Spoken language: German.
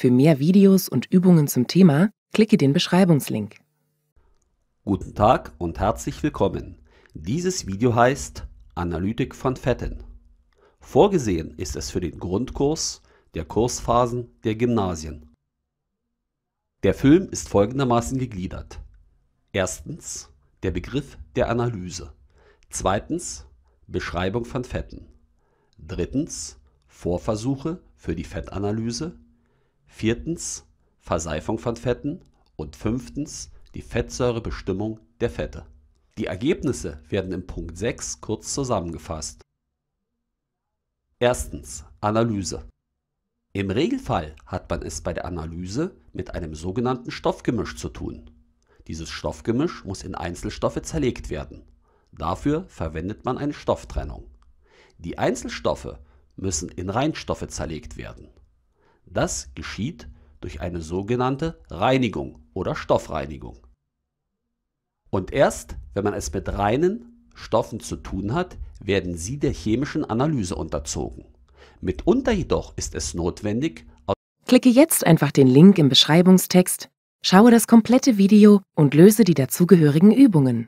Für mehr Videos und Übungen zum Thema klicke den Beschreibungslink. Guten Tag und herzlich willkommen. Dieses Video heißt Analytik von Fetten. Vorgesehen ist es für den Grundkurs der Kursphasen der Gymnasien. Der Film ist folgendermaßen gegliedert. Erstens der Begriff der Analyse. Zweitens Beschreibung von Fetten. Drittens Vorversuche für die Fettanalyse. Viertens Verseifung von Fetten. Und fünftens die Fettsäurebestimmung der Fette. Die Ergebnisse werden im Punkt 6 kurz zusammengefasst. Erstens Analyse. Im Regelfall hat man es bei der Analyse mit einem sogenannten Stoffgemisch zu tun. Dieses Stoffgemisch muss in Einzelstoffe zerlegt werden. Dafür verwendet man eine Stofftrennung. Die Einzelstoffe müssen in Reinstoffe zerlegt werden. Das geschieht durch eine sogenannte Reinigung oder Stoffreinigung. Und erst wenn man es mit reinen Stoffen zu tun hat, werden sie der chemischen Analyse unterzogen. Mitunter jedoch ist es notwendig, Klicke jetzt einfach den Link im Beschreibungstext, schaue das komplette Video und löse die dazugehörigen Übungen.